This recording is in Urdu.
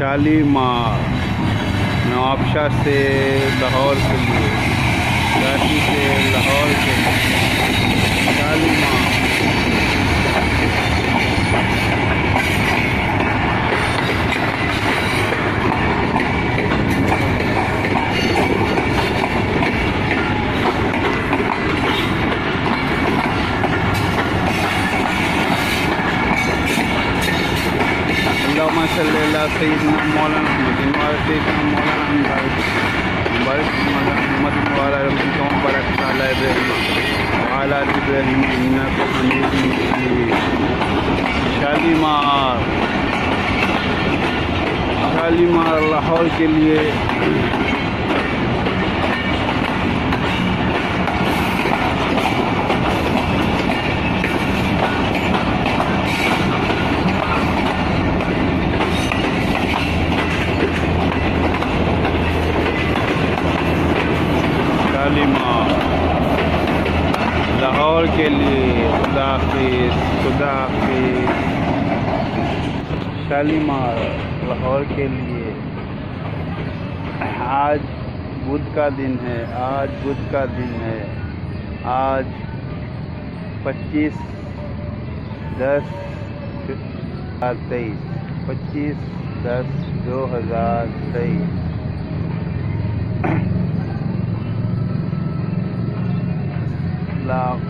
شالیمار نوابشاہ سے لاہور کے لیے کراچی سے لاہور کے لیے شالیمار اللہم صلی اللہ سیدنا مولانا محمد سیدنا مولانا مبارک محمد وعلى رحمتہ مبارک تعالی حمید شالیمار شالیمار لاہور کے لیے شالیمار لاہور کے لیے خدا حافظ خدا حافظ شالیمار لاہور کے لیے۔ آج بدھ کا دن ہے، آج بدھ کا دن ہے۔ آج پچیس دس دو ہزار تیئیس۔ پچیس دس دو ہزار تیئیس۔ love.